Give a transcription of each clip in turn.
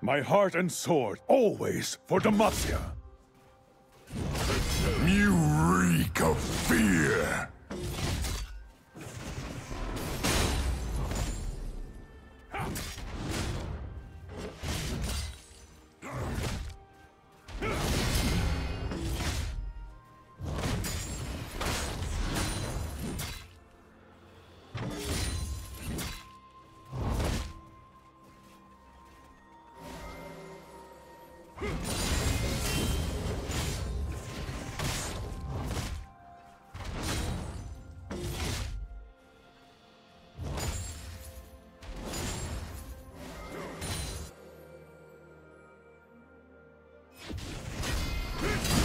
My heart and sword, always for Demacia. You reek of fear! First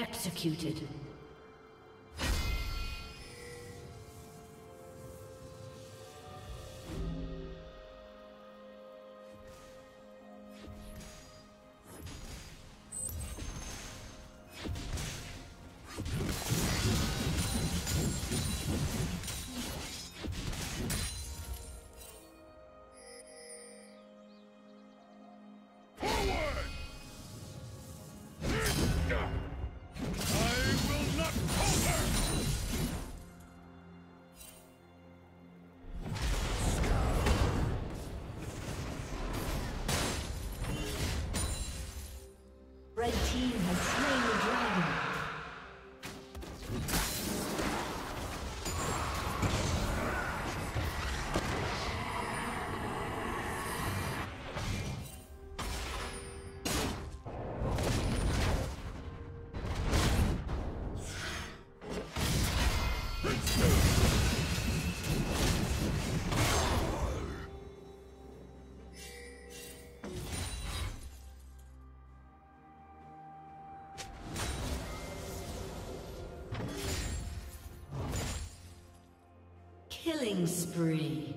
Executed. Killing spree.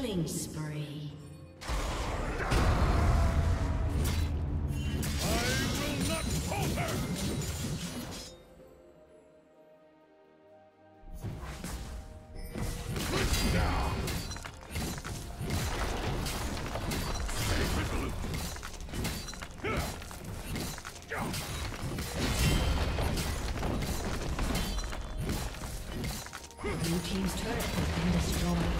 Killing spree. I will not falter! Blue team's turret has been destroyed.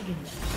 Dragon.